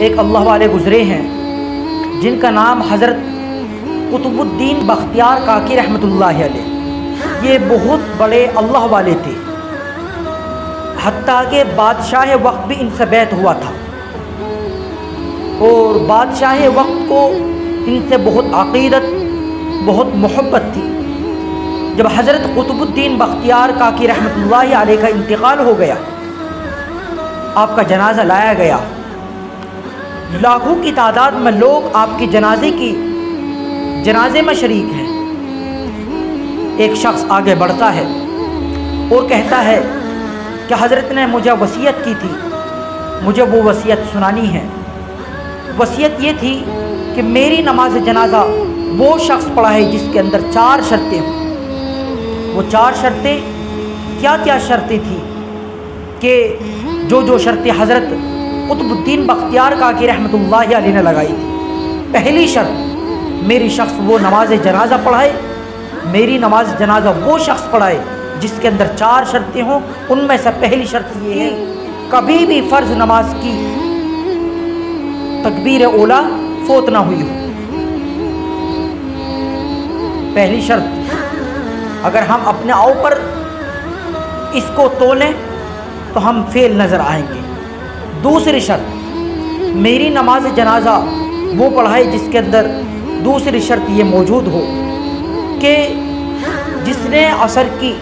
एक अल्लाह वाले गुज़रे हैं, जिनका नाम हज़रत कुतुबुद्दीन बख्तियार काकी रहमतुल्लाह अलैह। ये बहुत बड़े अल्लाह वाले थे। हती के बादशाह वक्त भी इनसे बैत हुआ था। और बादशाह वक्त को इनसे बहुत अकीदत, बहुत मोहब्बत थी। जब हज़रत कुतुबुद्दीन बख्तियार काकी रहमतुल्लाह अलैह का इंतकाल हो गया, आपका जनाजा लाया गया। लाखों की तादाद में लोग आपकी जनाजे की, जनाजे में शरीक हैं। एक शख्स आगे बढ़ता है और कहता है कि हज़रत ने मुझे वसीयत की थी, मुझे वो वसीयत सुनानी है। वसीयत ये थी कि मेरी नमाज़ जनाजा वो शख्स पढ़ा है जिसके अंदर चार शर्तें हों। वो चार शर्तें क्या क्या शर्तें थी कि जो जो शर्तें हज़रत कुतुबुद्दीन बख्तियार का की रहमत ने लगाई। थी पहली शर्त, मेरी शख्स वो नमाज़ जनाजा पढ़ाए, मेरी नमाज़ जनाजा वो शख्स पढ़ाए जिसके अंदर चार शर्तें हों, उनमें से पहली शर्त ये है, कभी भी फ़र्ज़ नमाज़ की तकबीर ओला फोत ना हुई हो। पहली शर्त, अगर हम अपने आओ पर इसको तोलें तो हम फेल नज़र आएँगे। दूसरी शर्त, मेरी नमाज़ जनाजा, वो पढ़ाए जिसके अंदर दूसरी शर्त ये मौजूद हो कि जिसने असर की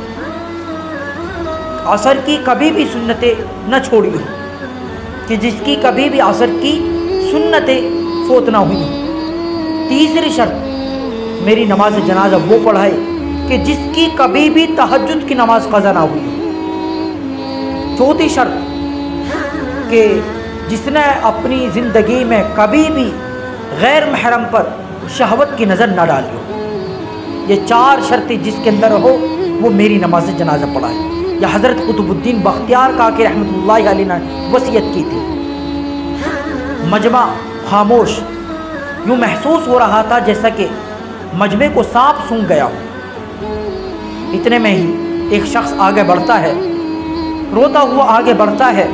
असर की कभी भी सुन्नतें न छोड़ी हो, कि जिसकी कभी भी असर की सुन्नतें फोत ना हुई हो। तीसरी शर्त, मेरी नमाज़ जनाजा, वो पढ़ाए कि जिसकी कभी भी तहजद की नमाज़ कज़ा ना हुई हो। चौथी शर्त कि जिसने अपनी ज़िंदगी में कभी भी गैर महरम पर शहवत की नज़र न डाली हो। ये चार शर्तें जिसके अंदर हो, वो मेरी नमाज़ जनाजा पढ़ा है। या हज़रत कुतुबुद्दीन बख्तियार का के रहमत ने वसीयत की थी। मजमा खामोश, यूँ महसूस हो रहा था जैसा कि मजमे को सांप सूंघ गया हो। इतने में ही एक शख्स आगे बढ़ता है, रोता हुआ आगे बढ़ता है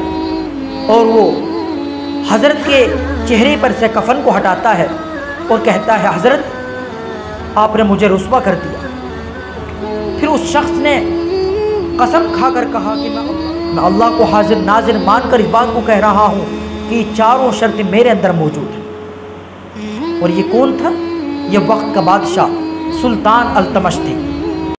और वो हज़रत के चेहरे पर से कफन को हटाता है और कहता है, हज़रत, आपने मुझे रुस्वा कर दिया। फिर उस शख्स ने कसम खाकर कहा कि मैं मैं अल्लाह को हाजिर नाजिर मानकर इस बात को कह रहा हूँ कि चारों शर्तें मेरे अंदर मौजूद हैं। और ये कौन था? ये वक्त का बादशाह सुल्तान अल्तमश थे